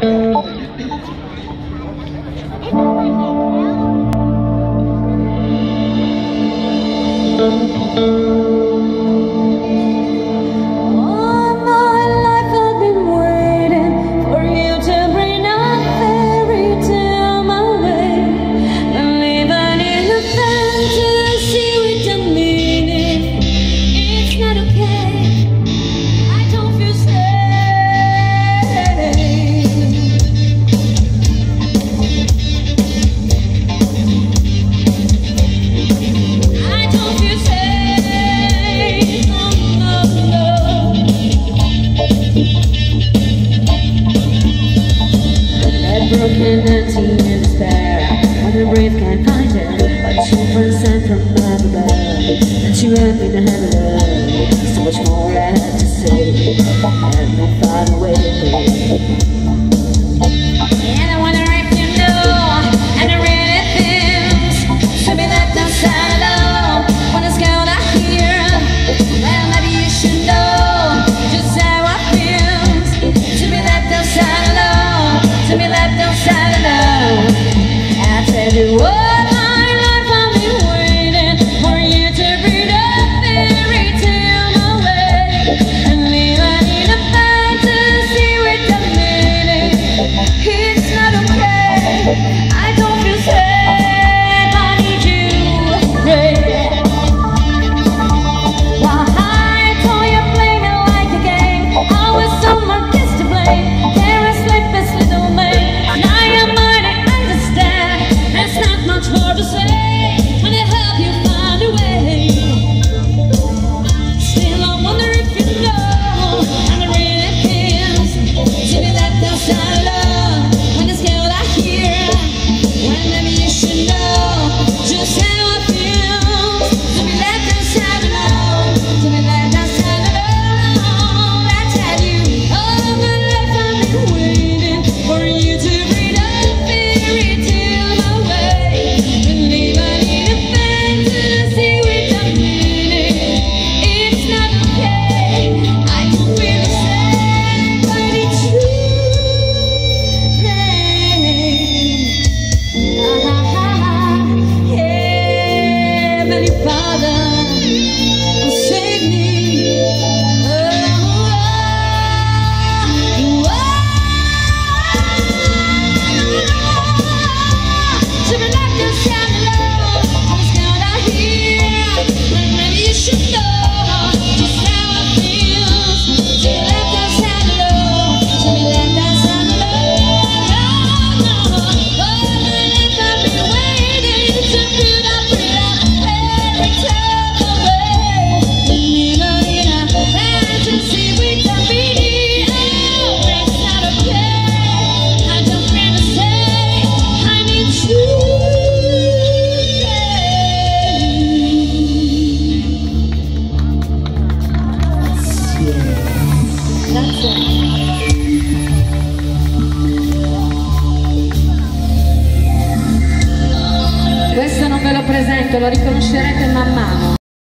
Thank you. feel can empty and despair When the brave can't find it. But you were sent from above That you have been heaven So much more I have to say I have way do. Whoa! Ecco, lo riconoscerete man mano.